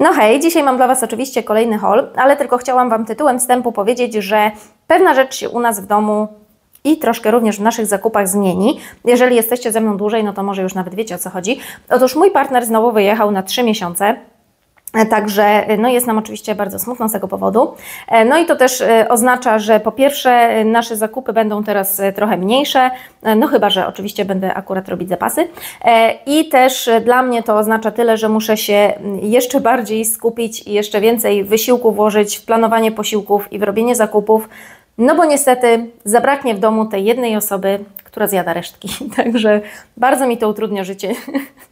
No hej, dzisiaj mam dla Was oczywiście kolejny haul, ale tylko chciałam Wam tytułem wstępu powiedzieć, że pewna rzecz się u nas w domu i troszkę również w naszych zakupach zmieni. Jeżeli jesteście ze mną dłużej, no to może już nawet wiecie o co chodzi. Otóż mój partner znowu wyjechał na 3 miesiące. Także no jest nam oczywiście bardzo smutno z tego powodu. No i to też e, oznacza, że po pierwsze nasze zakupy będą teraz e, trochę mniejsze, e, no chyba, że oczywiście będę akurat robić zapasy. I też dla mnie to oznacza tyle, że muszę się jeszcze bardziej skupić i jeszcze więcej wysiłku włożyć w planowanie posiłków i w robienie zakupów, no bo niestety zabraknie w domu tej jednej osoby, która zjada resztki. Także bardzo mi to utrudnia życie.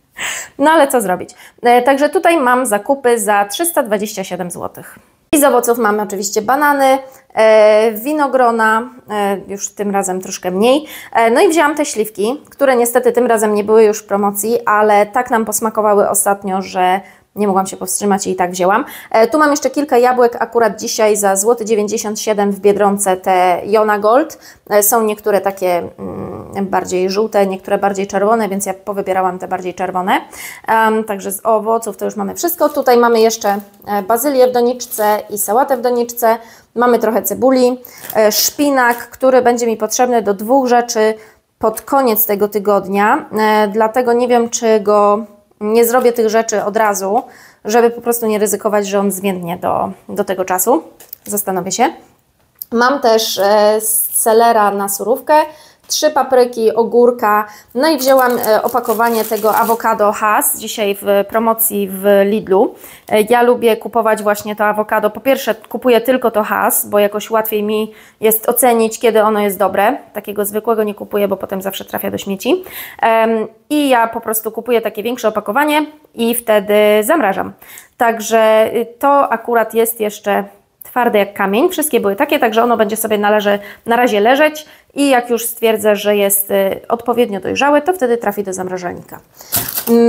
No ale co zrobić? E, także tutaj mam zakupy za 327 zł. I z owoców mamy oczywiście banany, e, winogrona, e, już tym razem troszkę mniej. No i wzięłam te śliwki, które niestety tym razem nie były już w promocji, ale tak nam posmakowały ostatnio, że nie mogłam się powstrzymać i tak wzięłam. Tu mam jeszcze kilka jabłek, akurat dzisiaj za złoty 97 w Biedronce te Jona Gold. Są niektóre takie mm, bardziej żółte, niektóre bardziej czerwone, więc ja powybierałam te bardziej czerwone. Także z owoców to już mamy wszystko. Tutaj mamy jeszcze e, bazylię w doniczce i sałatę w doniczce. Mamy trochę cebuli, szpinak, który będzie mi potrzebny do dwóch rzeczy pod koniec tego tygodnia, dlatego nie wiem, czy go nie zrobię tych rzeczy od razu, żeby po prostu nie ryzykować, że on zwiędnie do, do tego czasu. Zastanowię się. Mam też e, selera na surówkę, trzy papryki, ogórka, no i wzięłam e, opakowanie tego awokado Hass, dzisiaj w promocji w Lidlu. E, ja lubię kupować właśnie to awokado. Po pierwsze kupuję tylko to Hass, bo jakoś łatwiej mi jest ocenić, kiedy ono jest dobre. Takiego zwykłego nie kupuję, bo potem zawsze trafia do śmieci. I ja po prostu kupuję takie większe opakowanie i wtedy zamrażam. Także y, to akurat jest jeszcze twarde jak kamień. Wszystkie były takie, także ono będzie sobie należy na razie leżeć i jak już stwierdzę, że jest y, odpowiednio dojrzałe, to wtedy trafi do zamrażalnika.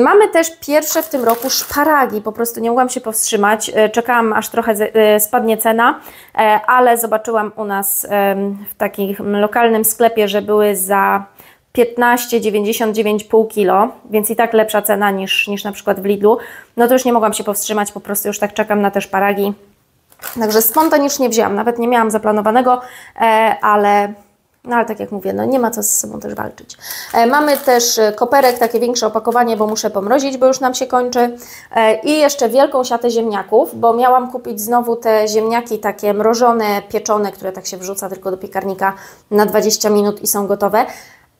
Mamy też pierwsze w tym roku szparagi, po prostu nie mogłam się powstrzymać. Y, czekałam aż trochę y, spadnie cena, ale zobaczyłam u nas w takim lokalnym sklepie, że były za 15,99 pół kilo, więc i tak lepsza cena niż, niż na przykład w Lidlu. No to już nie mogłam się powstrzymać, po prostu już tak czekam na te szparagi. Także spontanicznie wzięłam, nawet nie miałam zaplanowanego, e, ale no ale tak jak mówię, no nie ma co z sobą też walczyć. E, mamy też e, koperek, takie większe opakowanie, bo muszę pomrozić, bo już nam się kończy. I jeszcze wielką siatę ziemniaków, bo miałam kupić znowu te ziemniaki takie mrożone, pieczone, które tak się wrzuca tylko do piekarnika na 20 minut i są gotowe.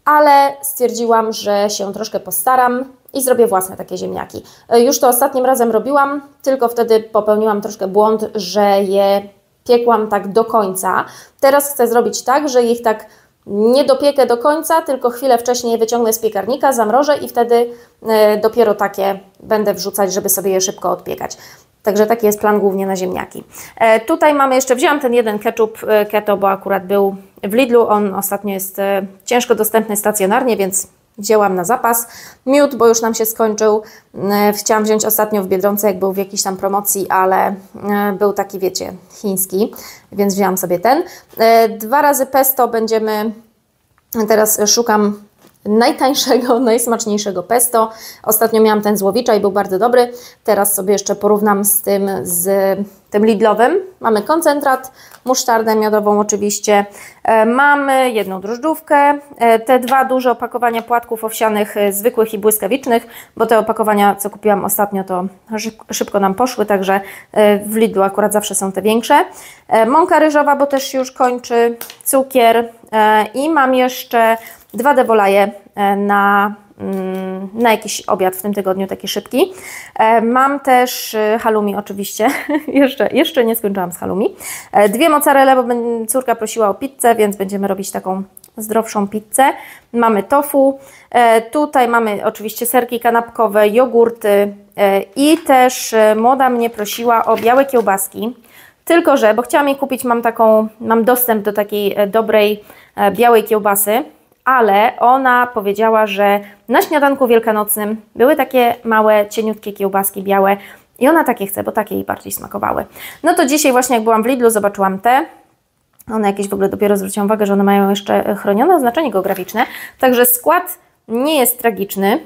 Ale stwierdziłam, że się troszkę postaram i zrobię własne takie ziemniaki. E, już to ostatnim razem robiłam, tylko wtedy popełniłam troszkę błąd, że je piekłam tak do końca. Teraz chcę zrobić tak, że ich tak nie dopiekę do końca, tylko chwilę wcześniej wyciągnę z piekarnika, zamrożę i wtedy e, dopiero takie będę wrzucać, żeby sobie je szybko odpiekać. Także taki jest plan głównie na ziemniaki. E, tutaj mamy jeszcze, wziąłam ten jeden ketchup keto, bo akurat był w Lidlu. On ostatnio jest ciężko dostępny stacjonarnie, więc wzięłam na zapas. Miód, bo już nam się skończył. E, chciałam wziąć ostatnio w Biedronce, jak był w jakiejś tam promocji, ale e, był taki, wiecie, chiński, więc wzięłam sobie ten. E, dwa razy pesto będziemy, teraz szukam najtańszego, najsmaczniejszego pesto. Ostatnio miałam ten z Łowicza i był bardzo dobry. Teraz sobie jeszcze porównam z tym, z tym Lidlowym. Mamy koncentrat, musztardę miodową oczywiście. E, mamy jedną drożdżówkę, e, te dwa duże opakowania płatków owsianych e, zwykłych i błyskawicznych, bo te opakowania, co kupiłam ostatnio, to szybko nam poszły, także w Lidlu akurat zawsze są te większe. Mąka ryżowa, bo też już kończy, cukier i mam jeszcze dwa dewolaje na na jakiś obiad w tym tygodniu, taki szybki. E, mam też e, halumi oczywiście, jeszcze, jeszcze nie skończyłam z halumi. E, dwie mozzarella, bo córka prosiła o pizzę, więc będziemy robić taką zdrowszą pizzę. Mamy tofu, tutaj mamy oczywiście serki kanapkowe, jogurty i też młoda mnie prosiła o białe kiełbaski. Tylko, że, bo chciałam jej kupić, mam taką, mam dostęp do takiej dobrej białej kiełbasy, ale ona powiedziała, że na śniadanku wielkanocnym były takie małe, cieniutkie kiełbaski białe i ona takie chce, bo takie jej bardziej smakowały. No to dzisiaj właśnie jak byłam w Lidlu, zobaczyłam te. One jakieś w ogóle dopiero zwróciłam uwagę, że one mają jeszcze chronione oznaczenie geograficzne. Także skład nie jest tragiczny.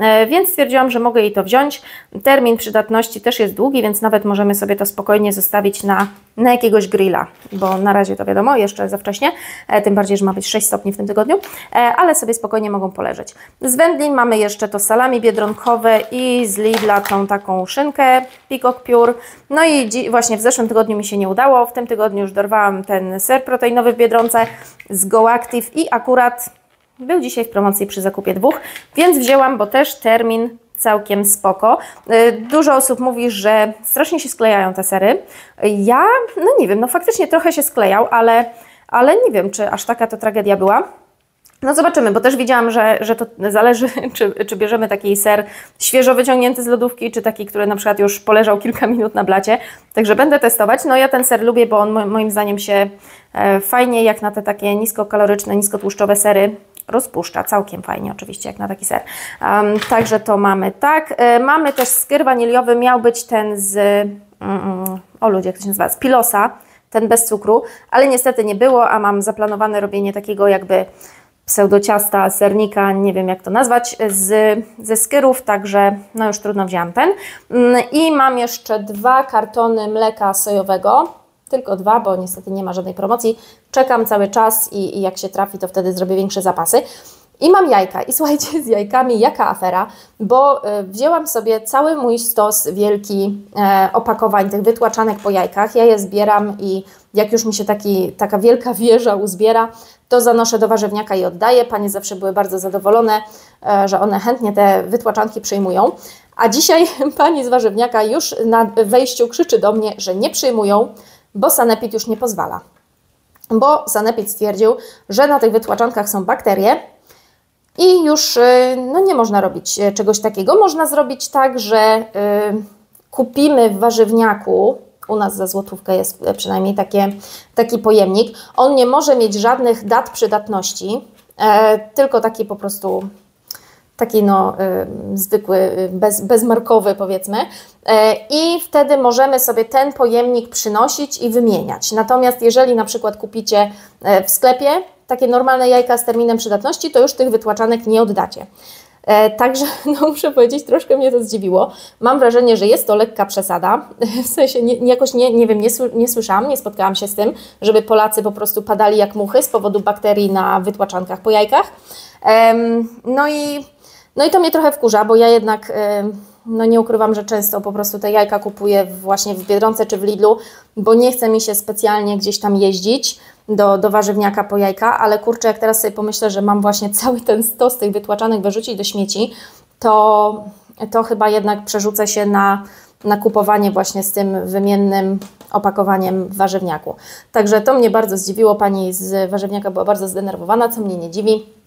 E, więc stwierdziłam, że mogę jej to wziąć. Termin przydatności też jest długi, więc nawet możemy sobie to spokojnie zostawić na, na jakiegoś grilla, bo na razie to wiadomo, jeszcze za wcześnie, e, tym bardziej, że ma być 6 stopni w tym tygodniu, e, ale sobie spokojnie mogą poleżeć. Z wędlin mamy jeszcze to salami biedronkowe i z Lidla tą taką szynkę Peacock Pure. No i właśnie w zeszłym tygodniu mi się nie udało, w tym tygodniu już dorwałam ten ser proteinowy w Biedronce z GoActive i akurat był dzisiaj w promocji przy zakupie dwóch, więc wzięłam, bo też termin całkiem spoko. Y, dużo osób mówi, że strasznie się sklejają te sery. Ja, no nie wiem, no faktycznie trochę się sklejał, ale, ale nie wiem, czy aż taka to tragedia była. No zobaczymy, bo też widziałam, że, że to zależy, czy, czy bierzemy taki ser świeżo wyciągnięty z lodówki, czy taki, który na przykład już poleżał kilka minut na blacie. Także będę testować. No ja ten ser lubię, bo on moim zdaniem się e, fajnie, jak na te takie niskokaloryczne, niskotłuszczowe sery rozpuszcza. Całkiem fajnie oczywiście, jak na taki ser. Um, także to mamy tak. E, mamy też skyr waniliowy, miał być ten z, mm, o ludzie, jak to się nazywa, z pilosa, ten bez cukru, ale niestety nie było, a mam zaplanowane robienie takiego jakby pseudociasta, sernika, nie wiem jak to nazwać, z, ze skyrów, także no już trudno wziąłem ten. Mm, I mam jeszcze dwa kartony mleka sojowego, tylko dwa, bo niestety nie ma żadnej promocji. Czekam cały czas i, i jak się trafi, to wtedy zrobię większe zapasy. I mam jajka. I słuchajcie, z jajkami jaka afera, bo y, wzięłam sobie cały mój stos wielki e, opakowań, tych wytłaczanek po jajkach. Ja je zbieram i jak już mi się taki, taka wielka wieża uzbiera, to zanoszę do warzywniaka i oddaję. Panie zawsze były bardzo zadowolone, e, że one chętnie te wytłaczanki przyjmują. A dzisiaj pani z warzywniaka już na wejściu krzyczy do mnie, że nie przyjmują, bo sanepid już nie pozwala. Bo sanepid stwierdził, że na tych wytłaczankach są bakterie i już y, no, nie można robić y, czegoś takiego. Można zrobić tak, że y, kupimy w warzywniaku u nas za złotówkę jest przynajmniej takie, taki pojemnik. On nie może mieć żadnych dat przydatności, e, tylko taki po prostu taki no, y, zwykły, y, bez, bezmarkowy powiedzmy. E, I wtedy możemy sobie ten pojemnik przynosić i wymieniać. Natomiast jeżeli na przykład kupicie e, w sklepie takie normalne jajka z terminem przydatności, to już tych wytłaczanek nie oddacie. E, także no, muszę powiedzieć, troszkę mnie to zdziwiło. Mam wrażenie, że jest to lekka przesada. W sensie nie, jakoś nie, nie wiem, nie, nie słyszałam, nie spotkałam się z tym, żeby Polacy po prostu padali jak muchy z powodu bakterii na wytłaczankach po jajkach. No i no i to mnie trochę wkurza, bo ja jednak no nie ukrywam, że często po prostu te jajka kupuję właśnie w Biedronce czy w Lidlu, bo nie chce mi się specjalnie gdzieś tam jeździć do, do warzywniaka po jajka, ale kurczę, jak teraz sobie pomyślę, że mam właśnie cały ten stos tych wytłaczanych wyrzucić do śmieci, to, to chyba jednak przerzucę się na, na kupowanie właśnie z tym wymiennym opakowaniem w warzywniaku. Także to mnie bardzo zdziwiło. Pani z warzywniaka była bardzo zdenerwowana, co mnie nie dziwi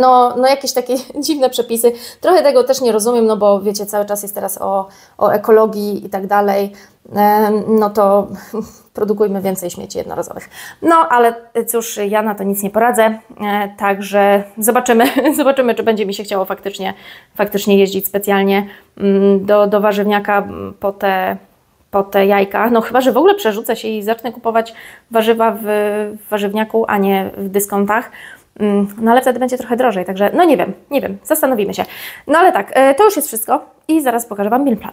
no, no jakieś takie dziwne przepisy. Trochę tego też nie rozumiem, no bo wiecie, cały czas jest teraz o, o ekologii i tak dalej. E, no to produkujmy więcej śmieci jednorazowych. No, ale cóż, ja na to nic nie poradzę, e, także zobaczymy, zobaczymy, czy będzie mi się chciało faktycznie, faktycznie jeździć specjalnie mm, do, do warzywniaka po te, po te jajka. No chyba, że w ogóle przerzucę się i zacznę kupować warzywa w, w warzywniaku, a nie w dyskontach. Mm, no ale wtedy będzie trochę drożej, także no nie wiem, nie wiem, zastanowimy się. No ale tak, e, to już jest wszystko i zaraz pokażę Wam meal plan.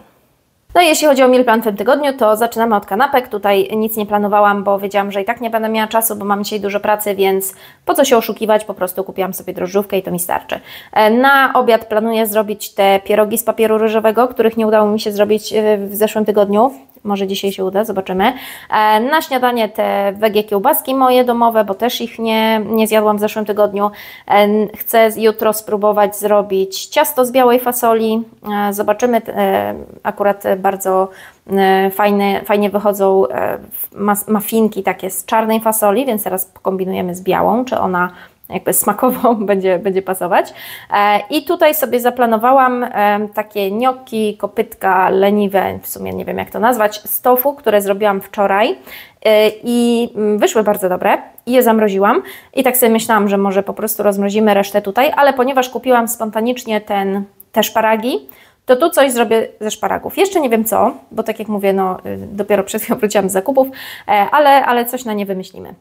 No i jeśli chodzi o meal plan w tym tygodniu, to zaczynamy od kanapek. Tutaj nic nie planowałam, bo wiedziałam, że i tak nie będę miała czasu, bo mam dzisiaj dużo pracy, więc po co się oszukiwać, po prostu kupiłam sobie drożdżówkę i to mi starczy. E, na obiad planuję zrobić te pierogi z papieru ryżowego, których nie udało mi się zrobić e, w zeszłym tygodniu. Może dzisiaj się uda, zobaczymy. E, na śniadanie te wegie kiełbaski moje domowe, bo też ich nie, nie zjadłam w zeszłym tygodniu. E, chcę jutro spróbować zrobić ciasto z białej fasoli. E, zobaczymy. Akurat bardzo fajne, fajnie wychodzą mafinki takie z czarnej fasoli, więc teraz kombinujemy z białą, czy ona jakby smakowo będzie, będzie pasować. E, I tutaj sobie zaplanowałam e, takie gnocchi, kopytka leniwe, w sumie nie wiem jak to nazwać, z tofu, które zrobiłam wczoraj e, i mm, wyszły bardzo dobre i je zamroziłam i tak sobie myślałam, że może po prostu rozmrozimy resztę tutaj, ale ponieważ kupiłam spontanicznie ten, te szparagi, to tu coś zrobię ze szparagów. Jeszcze nie wiem co, bo tak jak mówię, no dopiero przed chwilą wróciłam z zakupów, ale, ale coś na nie wymyślimy.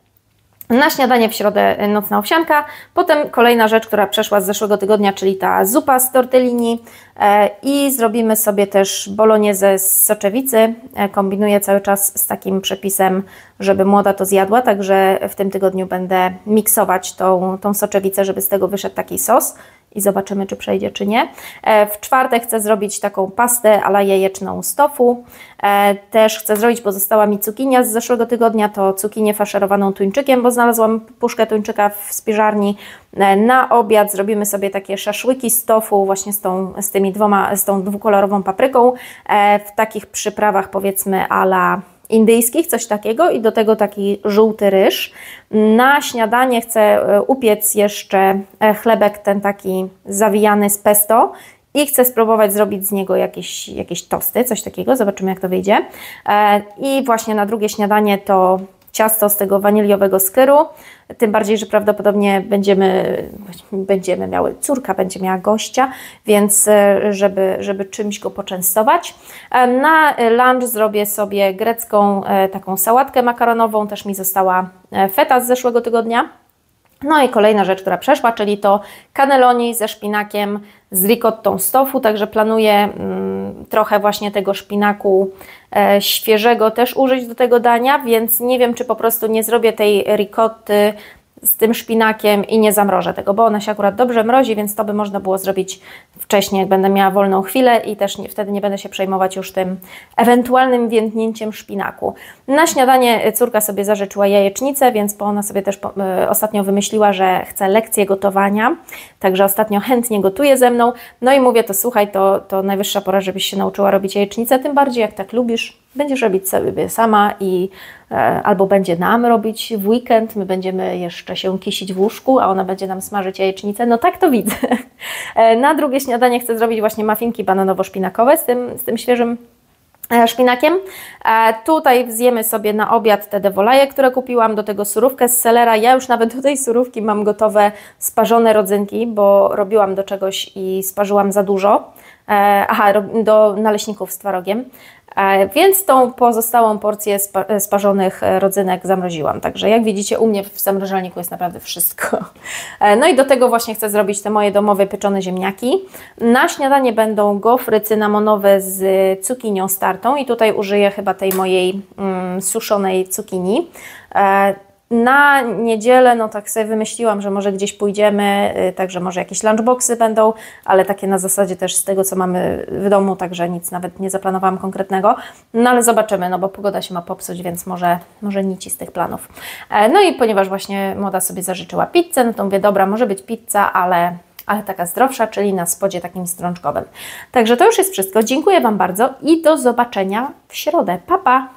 Na śniadanie w środę e, nocna owsianka. Potem kolejna rzecz, która przeszła z zeszłego tygodnia, czyli ta zupa z tortellini. E, I zrobimy sobie też bolognese z soczewicy. E, kombinuję cały czas z takim przepisem, żeby młoda to zjadła, także w tym tygodniu będę miksować tą, tą soczewicę, żeby z tego wyszedł taki sos i zobaczymy, czy przejdzie, czy nie. E, w czwartek chcę zrobić taką pastę ala jajeczną z tofu. E, też chcę zrobić, pozostała mi cukinia z zeszłego tygodnia, to cukinię faszerowaną tuńczykiem, bo znalazłam puszkę tuńczyka w spiżarni. E, na obiad zrobimy sobie takie szaszłyki z tofu, właśnie z, tą, z tymi dwoma, z tą dwukolorową papryką, w takich przyprawach powiedzmy ala indyjskich, coś takiego i do tego taki żółty ryż. Na śniadanie chcę e, upiec jeszcze e, chlebek ten taki zawijany z pesto i chcę spróbować zrobić z niego jakieś, jakieś tosty, coś takiego, zobaczymy jak to wyjdzie. E, I właśnie na drugie śniadanie to ciasto z tego waniliowego skyru, tym bardziej, że prawdopodobnie będziemy, będziemy miały, córka będzie miała gościa, więc e, żeby, żeby czymś go poczęstować. E, na lunch zrobię sobie grecką e, taką sałatkę makaronową, też mi została feta z zeszłego tygodnia. No i kolejna rzecz, która przeszła, czyli to cannelloni ze szpinakiem, z ricottą z tofu, także planuję mm, trochę właśnie tego szpinaku e, świeżego też użyć do tego dania, więc nie wiem, czy po prostu nie zrobię tej ricotty z tym szpinakiem i nie zamrożę tego, bo ona się akurat dobrze mrozi, więc to by można było zrobić wcześniej, jak będę miała wolną chwilę i też nie, wtedy nie będę się przejmować już tym ewentualnym więdnięciem szpinaku. Na śniadanie córka sobie zażyczyła jajecznicę, więc ona sobie też y, ostatnio wymyśliła, że chce lekcję gotowania, także ostatnio chętnie gotuje ze mną. No i mówię, to słuchaj, to, to najwyższa pora, żebyś się nauczyła robić jajecznicę, tym bardziej jak tak lubisz, będziesz robić sobie sama i e, albo będzie nam robić w weekend, my będziemy jeszcze się kisić w łóżku, a ona będzie nam smażyć jajecznicę. No tak to widzę. E, na drugie śniadanie chcę zrobić właśnie mafinki bananowo-szpinakowe z tym, z tym świeżym e, szpinakiem. E, tutaj zjemy sobie na obiad te dewolaje, które kupiłam, do tego surówkę z selera. Ja już nawet do tej surówki mam gotowe sparzone rodzynki, bo robiłam do czegoś i sparzyłam za dużo. E, aha, do naleśników z twarogiem. E, więc tą pozostałą porcję sparzonych rodzynek zamroziłam. Także jak widzicie, u mnie w zamrażalniku jest naprawdę wszystko. E, no i do tego właśnie chcę zrobić te moje domowe pieczone ziemniaki. Na śniadanie będą gofry cynamonowe z cukinią startą i tutaj użyję chyba tej mojej mm, suszonej cukinii. Na niedzielę, no tak sobie wymyśliłam, że może gdzieś pójdziemy, y, także może jakieś lunchboxy będą, ale takie na zasadzie też z tego, co mamy w domu, także nic nawet nie zaplanowałam konkretnego. No ale zobaczymy, no bo pogoda się ma popsuć, więc może, może nic z tych planów. E, no i ponieważ właśnie moda sobie zażyczyła pizzę, no to mówię, dobra, może być pizza, ale ale taka zdrowsza, czyli na spodzie takim strączkowym. Także to już jest wszystko. Dziękuję Wam bardzo i do zobaczenia w środę. Pa, pa!